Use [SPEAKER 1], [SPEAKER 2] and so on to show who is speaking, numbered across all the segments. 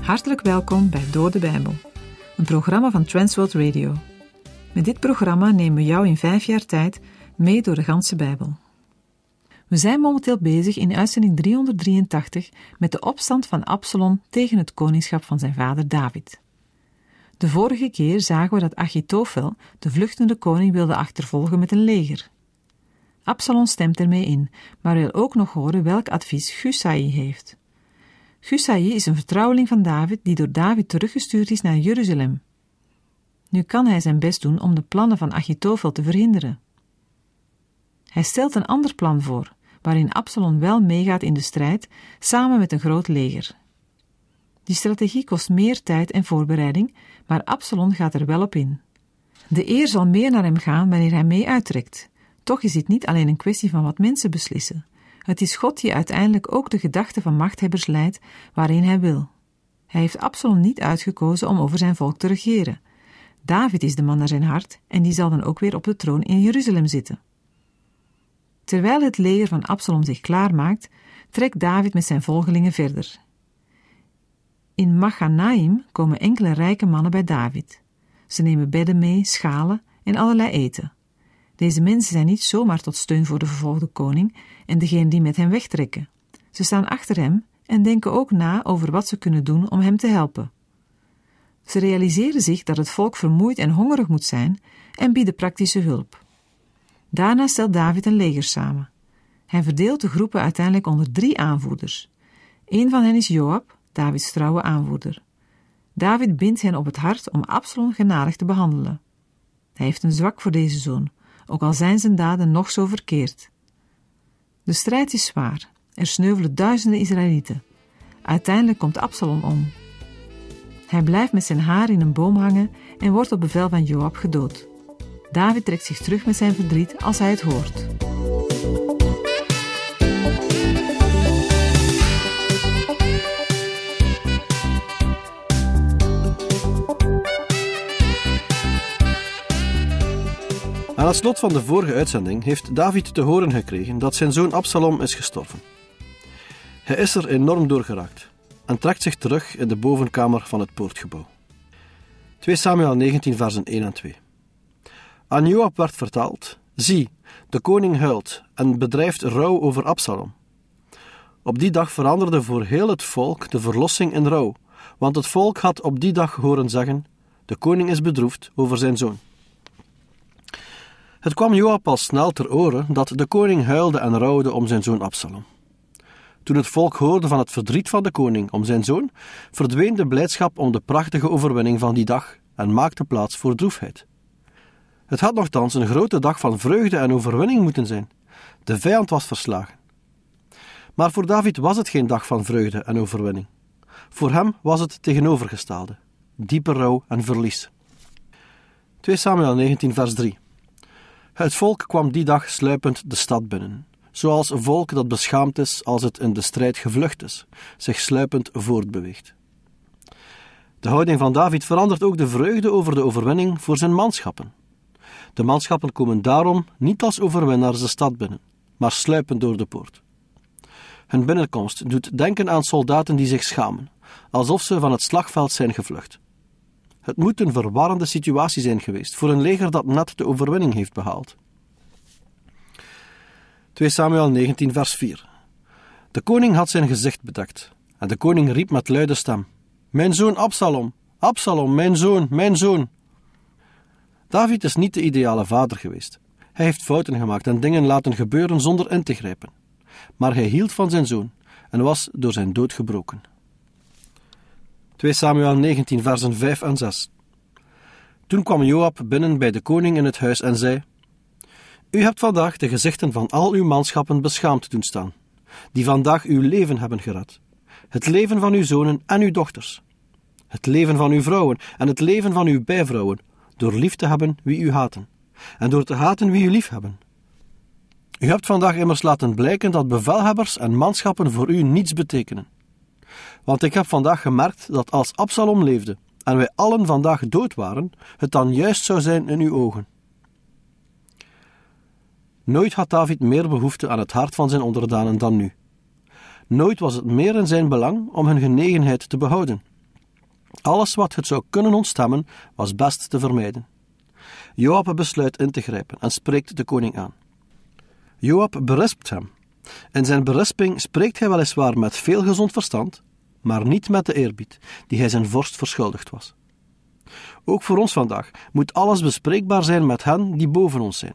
[SPEAKER 1] Hartelijk welkom bij Door de Bijbel, een programma van Transworld Radio. Met dit programma nemen we jou in vijf jaar tijd mee door de ganse Bijbel. We zijn momenteel bezig in uitzending 383 met de opstand van Absalom tegen het koningschap van zijn vader David. De vorige keer zagen we dat Achitofel de vluchtende koning wilde achtervolgen met een leger. Absalom stemt ermee in, maar wil ook nog horen welk advies Gusai heeft. Gusai is een vertrouweling van David die door David teruggestuurd is naar Jeruzalem. Nu kan hij zijn best doen om de plannen van Achitofel te verhinderen. Hij stelt een ander plan voor, waarin Absalom wel meegaat in de strijd samen met een groot leger. Die strategie kost meer tijd en voorbereiding, maar Absalom gaat er wel op in. De eer zal meer naar hem gaan wanneer hij mee uittrekt. Toch is dit niet alleen een kwestie van wat mensen beslissen. Het is God die uiteindelijk ook de gedachten van machthebbers leidt waarin hij wil. Hij heeft Absalom niet uitgekozen om over zijn volk te regeren. David is de man naar zijn hart en die zal dan ook weer op de troon in Jeruzalem zitten. Terwijl het leger van Absalom zich klaarmaakt, trekt David met zijn volgelingen verder. In Machanaim komen enkele rijke mannen bij David. Ze nemen bedden mee, schalen en allerlei eten. Deze mensen zijn niet zomaar tot steun voor de vervolgde koning en degene die met hem wegtrekken. Ze staan achter hem en denken ook na over wat ze kunnen doen om hem te helpen. Ze realiseren zich dat het volk vermoeid en hongerig moet zijn en bieden praktische hulp. Daarna stelt David een leger samen. Hij verdeelt de groepen uiteindelijk onder drie aanvoerders. Een van hen is Joab, Davids trouwe aanvoerder. David bindt hen op het hart om Absalom genadig te behandelen. Hij heeft een zwak voor deze zoon, ook al zijn zijn daden nog zo verkeerd. De strijd is zwaar. Er sneuvelen duizenden Israëlieten. Uiteindelijk komt Absalom om. Hij blijft met zijn haar in een boom hangen en wordt op bevel van Joab gedood. David trekt zich terug met zijn verdriet als hij het hoort.
[SPEAKER 2] Aan het slot van de vorige uitzending heeft David te horen gekregen dat zijn zoon Absalom is gestorven. Hij is er enorm door geraakt en trekt zich terug in de bovenkamer van het poortgebouw. 2 Samuel 19 versen 1 en 2 Aan Joab werd vertaald: Zie, de koning huilt en bedrijft rouw over Absalom. Op die dag veranderde voor heel het volk de verlossing in rouw, want het volk had op die dag horen zeggen: De koning is bedroefd over zijn zoon. Het kwam Joab al snel ter oren dat de koning huilde en rouwde om zijn zoon Absalom. Toen het volk hoorde van het verdriet van de koning om zijn zoon, verdween de blijdschap om de prachtige overwinning van die dag en maakte plaats voor droefheid. Het had nogthans een grote dag van vreugde en overwinning moeten zijn. De vijand was verslagen. Maar voor David was het geen dag van vreugde en overwinning. Voor hem was het tegenovergestelde: diepe rouw en verlies. 2 Samuel 19, vers 3. Het volk kwam die dag sluipend de stad binnen, zoals een volk dat beschaamd is als het in de strijd gevlucht is, zich sluipend voortbeweegt. De houding van David verandert ook de vreugde over de overwinning voor zijn manschappen. De manschappen komen daarom niet als overwinnaars de stad binnen, maar sluipend door de poort. Hun binnenkomst doet denken aan soldaten die zich schamen, alsof ze van het slagveld zijn gevlucht. Het moet een verwarrende situatie zijn geweest voor een leger dat net de overwinning heeft behaald. 2 Samuel 19, vers 4. De koning had zijn gezicht bedekt, en de koning riep met luide stem: Mijn zoon Absalom, Absalom, mijn zoon, mijn zoon. David is niet de ideale vader geweest. Hij heeft fouten gemaakt en dingen laten gebeuren zonder in te grijpen. Maar hij hield van zijn zoon en was door zijn dood gebroken. 2 Samuel 19, versen 5 en 6. Toen kwam Joab binnen bij de koning in het huis en zei: U hebt vandaag de gezichten van al uw manschappen beschaamd doen staan, die vandaag uw leven hebben gered. Het leven van uw zonen en uw dochters. Het leven van uw vrouwen en het leven van uw bijvrouwen, door lief te hebben wie u haten, en door te haten wie u lief hebben. U hebt vandaag immers laten blijken dat bevelhebbers en manschappen voor u niets betekenen. Want ik heb vandaag gemerkt dat als Absalom leefde en wij allen vandaag dood waren, het dan juist zou zijn in uw ogen. Nooit had David meer behoefte aan het hart van zijn onderdanen dan nu. Nooit was het meer in zijn belang om hun genegenheid te behouden. Alles wat het zou kunnen ontstemmen, was best te vermijden. Joab besluit in te grijpen en spreekt de koning aan. Joab berispt hem. In zijn berisping spreekt hij weliswaar met veel gezond verstand, maar niet met de eerbied die hij zijn vorst verschuldigd was. Ook voor ons vandaag moet alles bespreekbaar zijn met hen die boven ons zijn.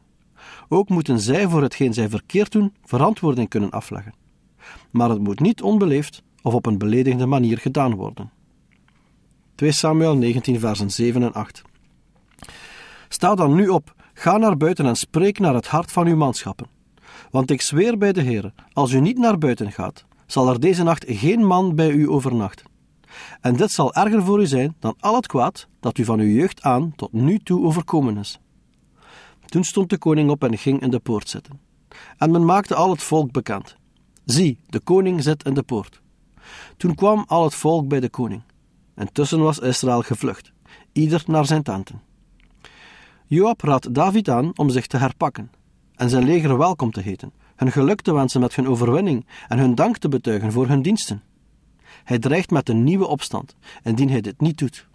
[SPEAKER 2] Ook moeten zij voor hetgeen zij verkeerd doen verantwoording kunnen afleggen. Maar het moet niet onbeleefd of op een beledigende manier gedaan worden. 2 Samuel 19, versen 7 en 8. Sta dan nu op, ga naar buiten en spreek naar het hart van uw manschappen. Want ik zweer bij de Heer, als u niet naar buiten gaat, zal er deze nacht geen man bij u overnachten. En dit zal erger voor u zijn dan al het kwaad dat u van uw jeugd aan tot nu toe overkomen is. Toen stond de koning op en ging in de poort zitten. En men maakte al het volk bekend. Zie, de koning zit in de poort. Toen kwam al het volk bij de koning. Intussen was Israël gevlucht, ieder naar zijn tenten. Joab raadt David aan om zich te herpakken en zijn leger welkom te heten, hun geluk te wensen met hun overwinning en hun dank te betuigen voor hun diensten. Hij dreigt met een nieuwe opstand, indien hij dit niet doet.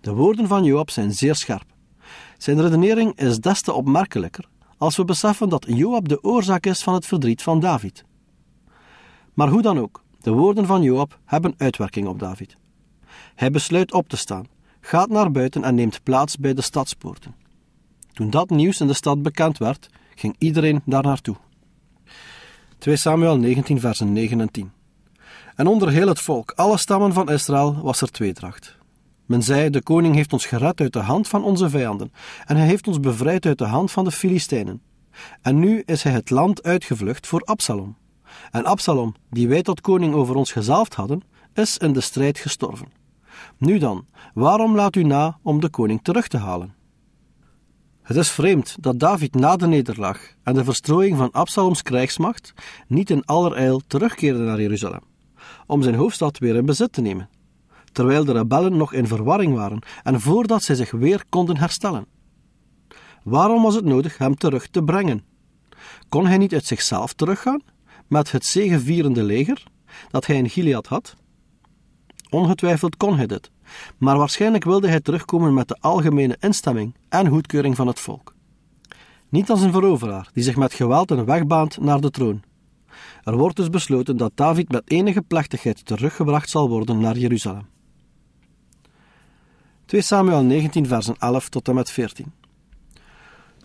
[SPEAKER 2] De woorden van Joab zijn zeer scherp. Zijn redenering is des te opmerkelijker als we beseffen dat Joab de oorzaak is van het verdriet van David. Maar hoe dan ook, de woorden van Joab hebben uitwerking op David. Hij besluit op te staan, gaat naar buiten en neemt plaats bij de stadspoorten. Toen dat nieuws in de stad bekend werd, ging iedereen daar naartoe. 2 Samuel 19, versen 9 en 10. En onder heel het volk, alle stammen van Israël, was er tweedracht. Men zei: De koning heeft ons gered uit de hand van onze vijanden, en hij heeft ons bevrijd uit de hand van de Filistijnen. En nu is hij het land uitgevlucht voor Absalom. En Absalom, die wij tot koning over ons gezalfd hadden, is in de strijd gestorven. Nu dan, waarom laat u na om de koning terug te halen? Het is vreemd dat David na de nederlaag en de verstrooiing van Absaloms krijgsmacht niet in allerijl terugkeerde naar Jeruzalem, om zijn hoofdstad weer in bezit te nemen, terwijl de rebellen nog in verwarring waren en voordat zij zich weer konden herstellen. Waarom was het nodig hem terug te brengen? Kon hij niet uit zichzelf teruggaan, met het zegevierende leger dat hij in Gilead had? Ongetwijfeld kon hij dit, maar waarschijnlijk wilde hij terugkomen met de algemene instemming en goedkeuring van het volk. Niet als een veroveraar die zich met geweld een weg baant naar de troon. Er wordt dus besloten dat David met enige plechtigheid teruggebracht zal worden naar Jeruzalem. 2 Samuel 19, versen 11 tot en met 14.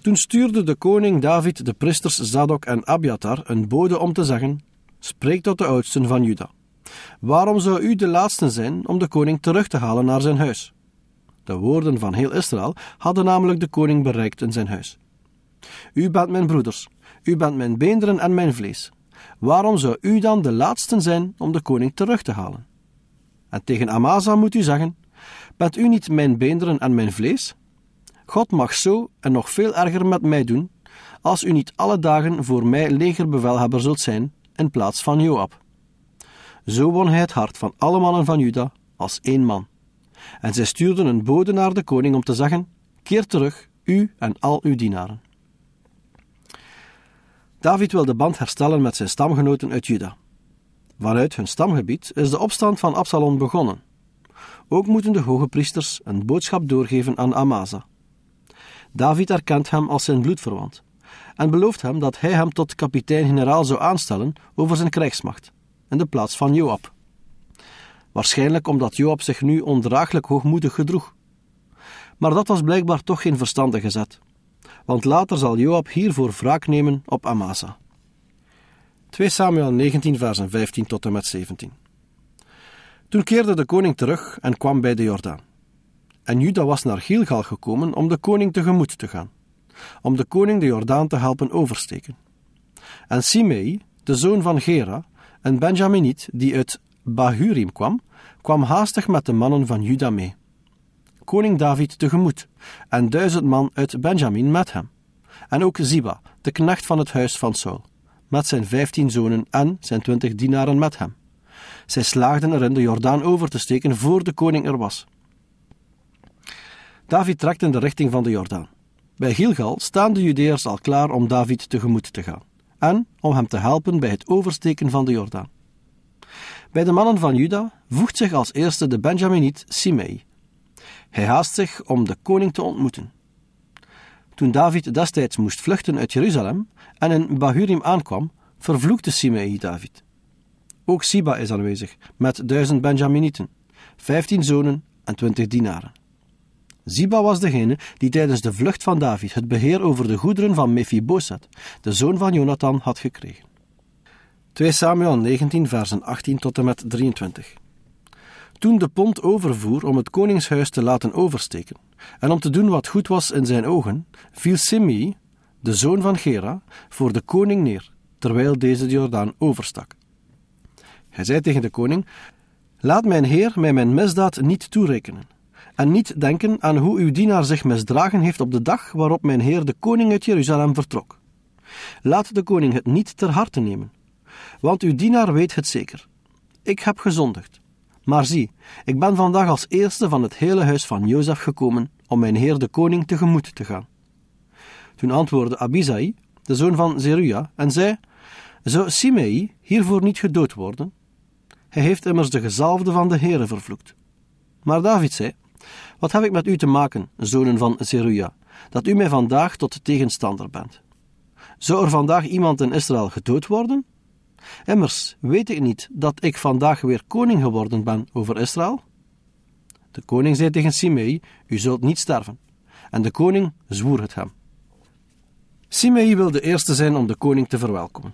[SPEAKER 2] Toen stuurde de koning David de priesters Zadok en Abiatar een bode om te zeggen: Spreek tot de oudsten van Juda. Waarom zou u de laatste zijn om de koning terug te halen naar zijn huis? De woorden van heel Israël hadden namelijk de koning bereikt in zijn huis. U bent mijn broeders, u bent mijn beenderen en mijn vlees. Waarom zou u dan de laatste zijn om de koning terug te halen? En tegen Amasa moet u zeggen: Bent u niet mijn beenderen en mijn vlees? God mag zo en nog veel erger met mij doen, als u niet alle dagen voor mij legerbevelhebber zult zijn in plaats van Joab. Zo won hij het hart van alle mannen van Juda als één man. En zij stuurden een bode naar de koning om te zeggen: Keer terug, u en al uw dienaren. David wil de band herstellen met zijn stamgenoten uit Juda. Vanuit hun stamgebied is de opstand van Absalom begonnen. Ook moeten de hoge priesters een boodschap doorgeven aan Amasa. David erkent hem als zijn bloedverwant en belooft hem dat hij hem tot kapitein-generaal zou aanstellen over zijn krijgsmacht in de plaats van Joab. Waarschijnlijk omdat Joab zich nu ondraaglijk hoogmoedig gedroeg. Maar dat was blijkbaar toch geen verstandige zet, want later zal Joab hiervoor wraak nemen op Amasa. 2 Samuel 19, versen 15 tot en met 17. Toen keerde de koning terug en kwam bij de Jordaan. En Juda was naar Gilgal gekomen om de koning tegemoet te gaan, om de koning de Jordaan te helpen oversteken. En Simei, de zoon van Gera, een Benjaminiet die uit Bahurim kwam, kwam haastig met de mannen van Juda mee. Koning David tegemoet, en duizend man uit Benjamin met hem. En ook Ziba, de knecht van het huis van Saul, met zijn vijftien zonen en zijn twintig dienaren met hem. Zij slaagden erin de Jordaan over te steken voor de koning er was. David trekt in de richting van de Jordaan. Bij Gilgal staan de Judeërs al klaar om David tegemoet te gaan en om hem te helpen bij het oversteken van de Jordaan. Bij de mannen van Juda voegt zich als eerste de Benjaminiet Simei. Hij haast zich om de koning te ontmoeten. Toen David destijds moest vluchten uit Jeruzalem en in Bahurim aankwam, vervloekte Simei David. Ook Siba is aanwezig, met duizend Benjaminieten, vijftien zonen en twintig dienaren. Ziba was degene die tijdens de vlucht van David het beheer over de goederen van Mephibosheth, de zoon van Jonathan, had gekregen. 2 Samuel 19, versen 18 tot en met 23. Toen de pont overvoer om het koningshuis te laten oversteken en om te doen wat goed was in zijn ogen, viel Simei, de zoon van Gera, voor de koning neer, terwijl deze de Jordaan overstak. Hij zei tegen de koning: Laat mijn heer mij mijn misdaad niet toerekenen en niet denken aan hoe uw dienaar zich misdragen heeft op de dag waarop mijn heer de koning uit Jeruzalem vertrok. Laat de koning het niet ter harte nemen, want uw dienaar weet het zeker. Ik heb gezondigd. Maar zie, ik ben vandaag als eerste van het hele huis van Jozef gekomen om mijn heer de koning tegemoet te gaan. Toen antwoordde Abizai, de zoon van Zeruja, en zei: Zou Simei hiervoor niet gedood worden? Hij heeft immers de gezalfde van de Heere vervloekt. Maar David zei: wat heb ik met u te maken, zonen van Zeruja, dat u mij vandaag tot tegenstander bent? Zou er vandaag iemand in Israël gedood worden? Immers, weet ik niet dat ik vandaag weer koning geworden ben over Israël? De koning zei tegen Simei: U zult niet sterven. En de koning zwoer het hem. Simei wil de eerste zijn om de koning te verwelkomen.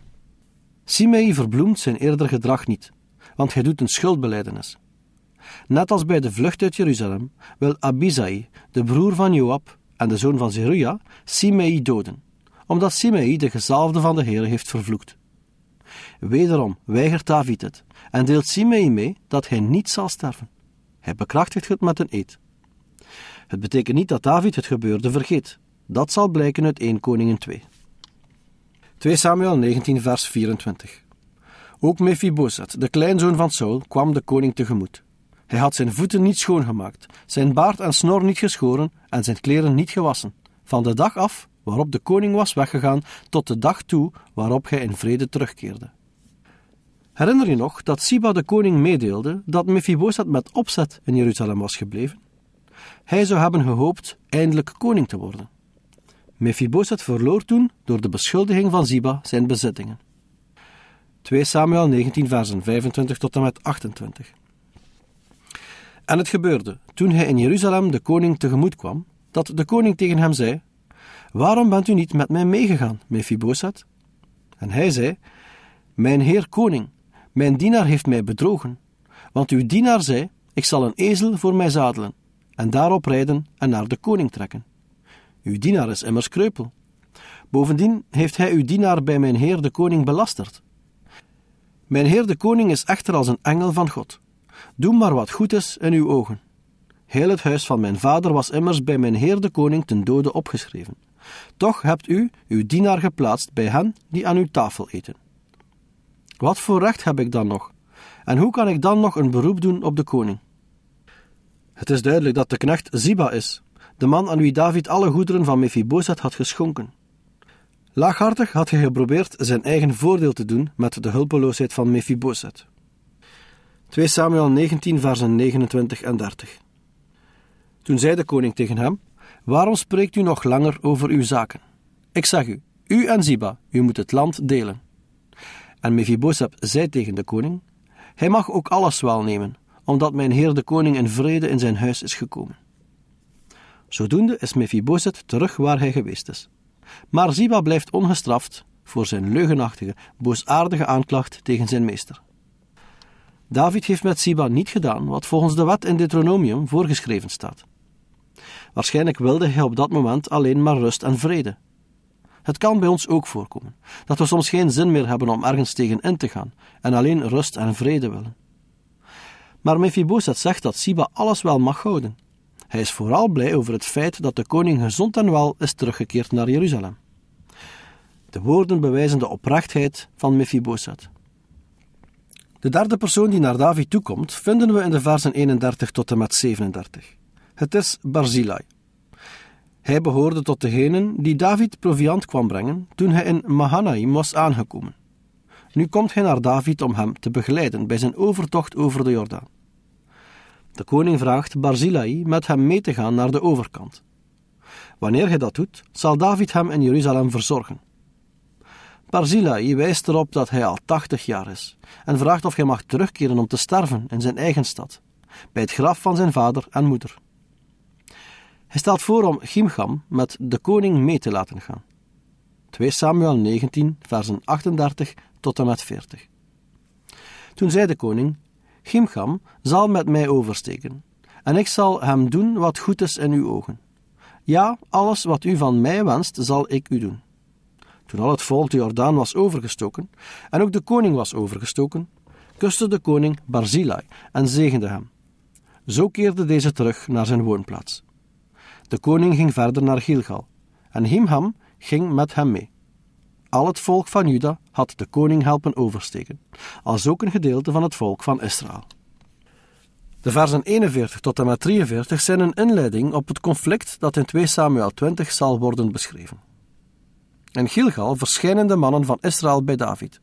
[SPEAKER 2] Simei verbloemt zijn eerder gedrag niet, want hij doet een schuldbeleidenis. Net als bij de vlucht uit Jeruzalem wil Abizai, de broer van Joab en de zoon van Zeruja, Simei doden, omdat Simei de gezalfde van de Heer heeft vervloekt. Wederom weigert David het en deelt Simei mee dat hij niet zal sterven. Hij bekrachtigt het met een eed. Het betekent niet dat David het gebeurde vergeet. Dat zal blijken uit 1 Koningen 2. 2 Samuel 19 vers 24 Ook Mephibosheth, de kleinzoon van Saul, kwam de koning tegemoet. Hij had zijn voeten niet schoongemaakt, zijn baard en snor niet geschoren en zijn kleren niet gewassen, van de dag af waarop de koning was weggegaan tot de dag toe waarop hij in vrede terugkeerde. Herinner je nog dat Siba de koning meedeelde dat Mephibosheth met opzet in Jeruzalem was gebleven? Hij zou hebben gehoopt eindelijk koning te worden. Mephibosheth verloor toen door de beschuldiging van Ziba zijn bezittingen. 2 Samuel 19 versen 25 tot en met 28 en het gebeurde, toen hij in Jeruzalem de koning tegemoet kwam, dat de koning tegen hem zei: Waarom bent u niet met mij meegegaan, Mephibosheth? En hij zei: Mijn heer koning, mijn dienaar heeft mij bedrogen, want uw dienaar zei: Ik zal een ezel voor mij zadelen, en daarop rijden en naar de koning trekken. Uw dienaar is immers kreupel. Bovendien heeft hij uw dienaar bij mijn heer de koning belasterd. Mijn heer de koning is echter als een engel van God. Doe maar wat goed is in uw ogen. Heel het huis van mijn vader was immers bij mijn heer de koning ten dode opgeschreven. Toch hebt u uw dienaar geplaatst bij hen die aan uw tafel eten. Wat voor recht heb ik dan nog? En hoe kan ik dan nog een beroep doen op de koning? Het is duidelijk dat de knecht Ziba is, de man aan wie David alle goederen van Mephibosheth had geschonken. Laaghartig had hij geprobeerd zijn eigen voordeel te doen met de hulpeloosheid van Mephibosheth. 2 Samuel 19, versen 29 en 30. Toen zei de koning tegen hem: Waarom spreekt u nog langer over uw zaken? Ik zeg u, u en Ziba, u moet het land delen. En Mephibosheth zei tegen de koning: Hij mag ook alles wel nemen, omdat mijn heer de koning in vrede in zijn huis is gekomen. Zodoende is Mephibosheth terug waar hij geweest is. Maar Ziba blijft ongestraft voor zijn leugenachtige, boosaardige aanklacht tegen zijn meester. David heeft met Siba niet gedaan wat volgens de wet in Deuteronomium voorgeschreven staat. Waarschijnlijk wilde hij op dat moment alleen maar rust en vrede. Het kan bij ons ook voorkomen dat we soms geen zin meer hebben om ergens tegen in te gaan en alleen rust en vrede willen. Maar Mephibosheth zegt dat Siba alles wel mag houden. Hij is vooral blij over het feit dat de koning gezond en wel is teruggekeerd naar Jeruzalem. De woorden bewijzen de oprechtheid van Mephibosheth. De derde persoon die naar David toekomt, vinden we in de versen 31 tot en met 37. Het is Barzilai. Hij behoorde tot degenen die David proviand kwam brengen toen hij in Mahanaim was aangekomen. Nu komt hij naar David om hem te begeleiden bij zijn overtocht over de Jordaan. De koning vraagt Barzilai met hem mee te gaan naar de overkant. Wanneer hij dat doet, zal David hem in Jeruzalem verzorgen. Barzilai wijst erop dat hij al tachtig jaar is en vraagt of hij mag terugkeren om te sterven in zijn eigen stad, bij het graf van zijn vader en moeder. Hij stelt voor om Gimgam met de koning mee te laten gaan. 2 Samuel 19, versen 38 tot en met 40. Toen zei de koning: Gimgam zal met mij oversteken, en ik zal hem doen wat goed is in uw ogen. Ja, alles wat u van mij wenst, zal ik u doen. Toen al het volk de Jordaan was overgestoken, en ook de koning was overgestoken, kuste de koning Barzilai en zegende hem. Zo keerde deze terug naar zijn woonplaats. De koning ging verder naar Gilgal, en Himham ging met hem mee. Al het volk van Juda had de koning helpen oversteken, als ook een gedeelte van het volk van Israël. De versen 41 tot en met 43 zijn een inleiding op het conflict dat in 2 Samuel 20 zal worden beschreven. In Gilgal verschijnen de mannen van Israël bij David,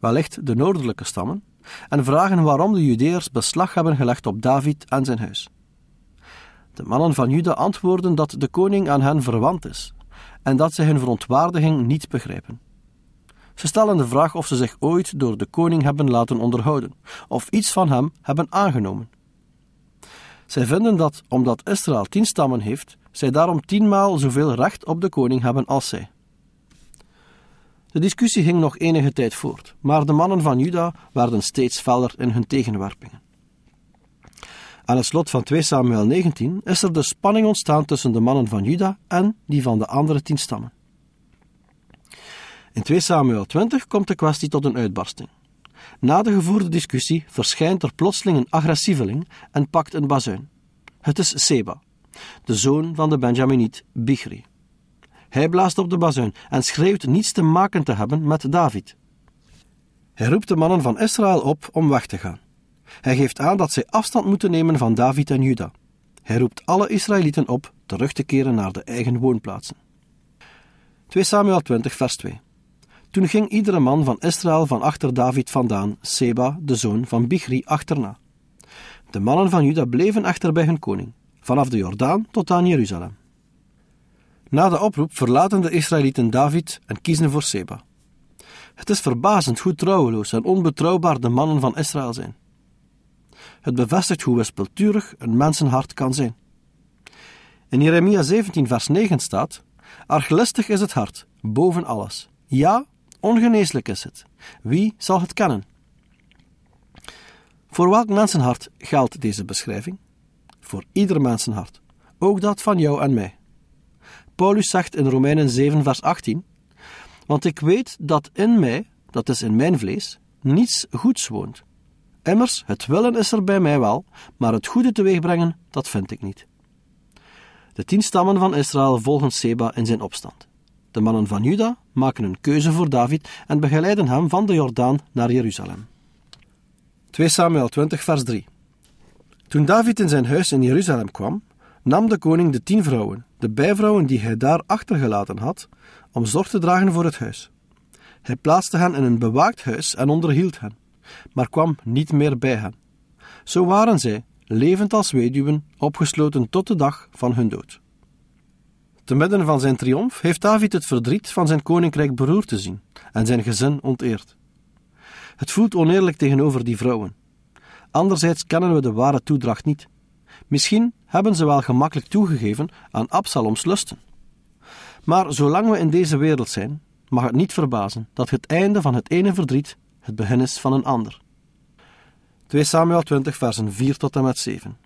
[SPEAKER 2] wellicht de noordelijke stammen, en vragen waarom de Judeërs beslag hebben gelegd op David en zijn huis. De mannen van Juda antwoorden dat de koning aan hen verwant is en dat zij hun verontwaardiging niet begrijpen. Ze stellen de vraag of ze zich ooit door de koning hebben laten onderhouden, of iets van hem hebben aangenomen. Zij vinden dat, omdat Israël tien stammen heeft, zij daarom tienmaal zoveel recht op de koning hebben als zij. De discussie ging nog enige tijd voort, maar de mannen van Juda werden steeds feller in hun tegenwerpingen. Aan het slot van 2 Samuel 19 is er de spanning ontstaan tussen de mannen van Juda en die van de andere tien stammen. In 2 Samuel 20 komt de kwestie tot een uitbarsting. Na de gevoerde discussie verschijnt er plotseling een agressieveling en pakt een bazuin. Het is Seba, de zoon van de Benjaminiet Bichri. Hij blaast op de bazuin en schreeuwt niets te maken te hebben met David. Hij roept de mannen van Israël op om weg te gaan. Hij geeft aan dat zij afstand moeten nemen van David en Juda. Hij roept alle Israëlieten op terug te keren naar de eigen woonplaatsen. 2 Samuel 20, vers 2. Toen ging iedere man van Israël van achter David vandaan, Seba, de zoon van Bichri, achterna. De mannen van Juda bleven echter bij hun koning, vanaf de Jordaan tot aan Jeruzalem. Na de oproep verlaten de Israëlieten David en kiezen voor Seba. Het is verbazend hoe trouweloos en onbetrouwbaar de mannen van Israël zijn. Het bevestigt hoe wispelturig een mensenhart kan zijn. In Jeremia 17, vers 9 staat: Arglistig is het hart, boven alles. Ja, ongeneeslijk is het. Wie zal het kennen? Voor welk mensenhart geldt deze beschrijving? Voor ieder mensenhart, ook dat van jou en mij. Paulus zegt in Romeinen 7, vers 18: Want ik weet dat in mij, dat is in mijn vlees, niets goeds woont. Immers, het willen is er bij mij wel, maar het goede teweegbrengen, dat vind ik niet. De tien stammen van Israël volgen Seba in zijn opstand. De mannen van Juda maken een keuze voor David en begeleiden hem van de Jordaan naar Jeruzalem. 2 Samuel 20, vers 3. Toen David in zijn huis in Jeruzalem kwam, nam de koning de tien vrouwen, de bijvrouwen die hij daar achtergelaten had, om zorg te dragen voor het huis. Hij plaatste hen in een bewaakt huis en onderhield hen, maar kwam niet meer bij hen. Zo waren zij, levend als weduwen, opgesloten tot de dag van hun dood. Te midden van zijn triomf heeft David het verdriet van zijn koninkrijk beroerd te zien en zijn gezin onteerd. Het voelt oneerlijk tegenover die vrouwen. Anderzijds kennen we de ware toedracht niet. Misschien hebben ze wel gemakkelijk toegegeven aan Absaloms lusten. Maar zolang we in deze wereld zijn, mag het niet verbazen dat het einde van het ene verdriet het begin is van een ander. 2 Samuel 20, versen 4 tot en met 7.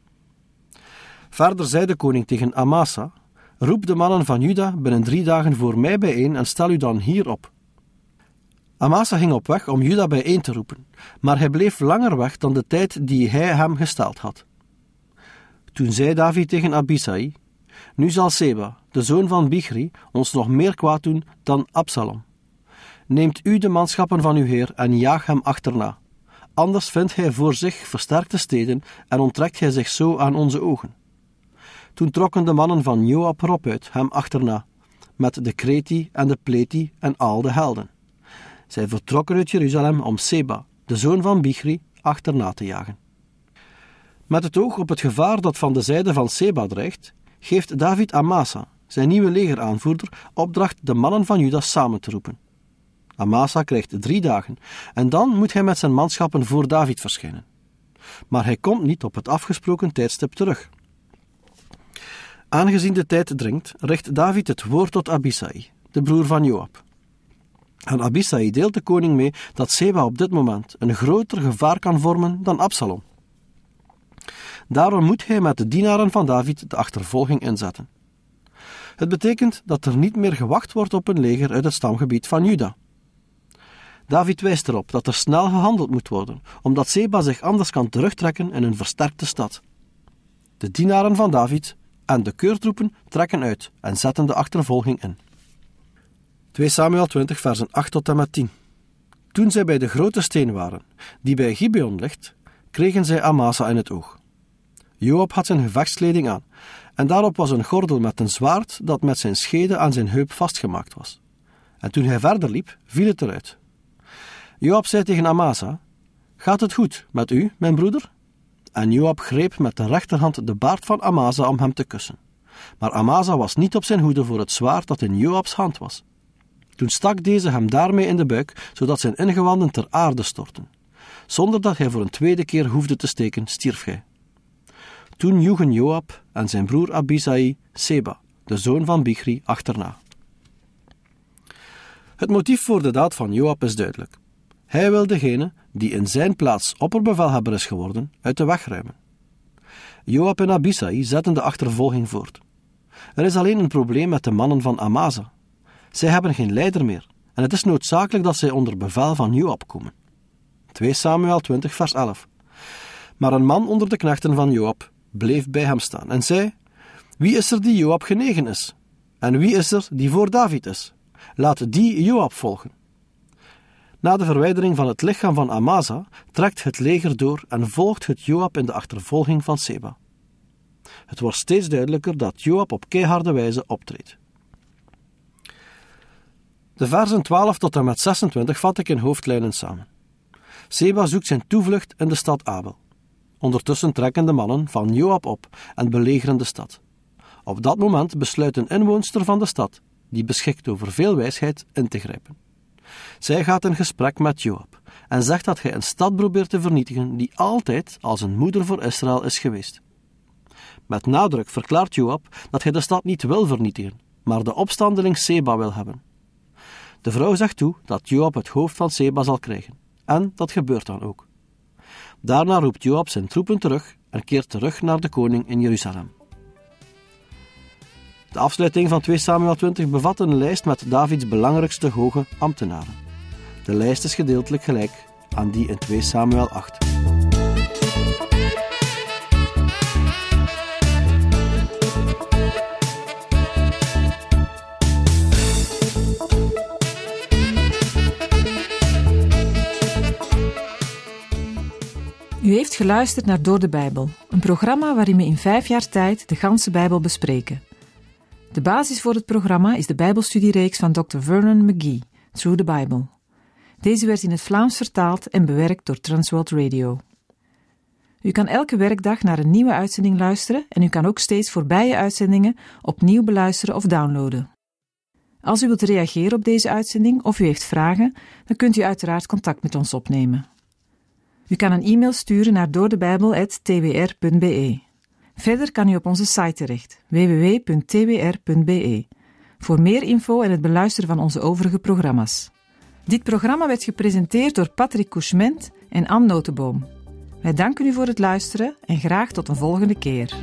[SPEAKER 2] Verder zei de koning tegen Amasa: Roep de mannen van Juda binnen drie dagen voor mij bijeen en stel u dan hier op. Amasa ging op weg om Juda bijeen te roepen, maar hij bleef langer weg dan de tijd die hij hem gesteld had. Toen zei David tegen Abisai: Nu zal Seba, de zoon van Bichri, ons nog meer kwaad doen dan Absalom. Neemt u de manschappen van uw heer en jaag hem achterna. anders vindt hij voor zich versterkte steden en onttrekt hij zich zo aan onze ogen. Toen trokken de mannen van Joab erop uit hem achterna, met de Kreti en de Pleti en al de helden. Zij vertrokken uit Jeruzalem om Seba, de zoon van Bichri, achterna te jagen. Met het oog op het gevaar dat van de zijde van Seba dreigt, geeft David Amasa, zijn nieuwe legeraanvoerder, opdracht de mannen van Juda samen te roepen. Amasa krijgt drie dagen en dan moet hij met zijn manschappen voor David verschijnen. Maar hij komt niet op het afgesproken tijdstip terug. Aangezien de tijd dringt, richt David het woord tot Abisai, de broer van Joab. En Abisai deelt de koning mee dat Seba op dit moment een groter gevaar kan vormen dan Absalom. Daarom moet hij met de dienaren van David de achtervolging inzetten. Het betekent dat er niet meer gewacht wordt op een leger uit het stamgebied van Juda. David wijst erop dat er snel gehandeld moet worden, omdat Seba zich anders kan terugtrekken in een versterkte stad. De dienaren van David en de keurtroepen trekken uit en zetten de achtervolging in. 2 Samuel 20, versen 8 tot en met 10. Toen zij bij de grote steen waren, die bij Gibeon ligt, kregen zij Amasa in het oog. Joab had zijn gevechtskleding aan, en daarop was een gordel met een zwaard dat met zijn schede aan zijn heup vastgemaakt was. En toen hij verder liep, viel het eruit. Joab zei tegen Amasa: Gaat het goed met u, mijn broeder? En Joab greep met de rechterhand de baard van Amasa om hem te kussen. Maar Amasa was niet op zijn hoede voor het zwaard dat in Joabs hand was. Toen stak deze hem daarmee in de buik, zodat zijn ingewanden ter aarde stortten. Zonder dat hij voor een tweede keer hoefde te steken, stierf hij. Toen joegen Joab en zijn broer Abisai Seba, de zoon van Bichri, achterna. Het motief voor de daad van Joab is duidelijk. Hij wil degene die in zijn plaats opperbevelhebber is geworden, uit de weg ruimen. Joab en Abisai zetten de achtervolging voort. Er is alleen een probleem met de mannen van Amasa. Zij hebben geen leider meer en het is noodzakelijk dat zij onder bevel van Joab komen. 2 Samuel 20 vers 11 Maar een man onder de knechten van Joab bleef bij hem staan en zei: Wie is er die Joab genegen is? En wie is er die voor David is? Laat die Joab volgen. Na de verwijdering van het lichaam van Amasa trekt het leger door en volgt het Joab in de achtervolging van Seba. Het wordt steeds duidelijker dat Joab op keiharde wijze optreedt. De versen 12 tot en met 26 vat ik in hoofdlijnen samen. Seba zoekt zijn toevlucht in de stad Abel. Ondertussen trekken de mannen van Joab op en belegeren de stad. Op dat moment besluit een inwoonster van de stad, die beschikt over veel wijsheid, in te grijpen. Zij gaat in gesprek met Joab en zegt dat hij een stad probeert te vernietigen die altijd als een moeder voor Israël is geweest. Met nadruk verklaart Joab dat hij de stad niet wil vernietigen, maar de opstandeling Seba wil hebben. De vrouw zegt toe dat Joab het hoofd van Seba zal krijgen, en dat gebeurt dan ook. Daarna roept Joab zijn troepen terug en keert terug naar de koning in Jeruzalem. De afsluiting van 2 Samuel 20 bevat een lijst met Davids belangrijkste hoge ambtenaren. De lijst is gedeeltelijk gelijk aan die in 2 Samuel 8.
[SPEAKER 1] Heeft geluisterd naar Door de Bijbel, een programma waarin we in vijf jaar tijd de ganse Bijbel bespreken. De basis voor het programma is de Bijbelstudiereeks van Dr. Vernon McGee, Through the Bible. Deze werd in het Vlaams vertaald en bewerkt door Transworld Radio. U kan elke werkdag naar een nieuwe uitzending luisteren en u kan ook steeds voorbije uitzendingen opnieuw beluisteren of downloaden. Als u wilt reageren op deze uitzending of u heeft vragen, dan kunt u uiteraard contact met ons opnemen. U kan een e-mail sturen naar doordebijbel.twr.be. Verder kan u op onze site terecht, www.twr.be, voor meer info en het beluisteren van onze overige programma's. Dit programma werd gepresenteerd door Patrick Couchement en Anne Notenboom. Wij danken u voor het luisteren en graag tot een volgende keer.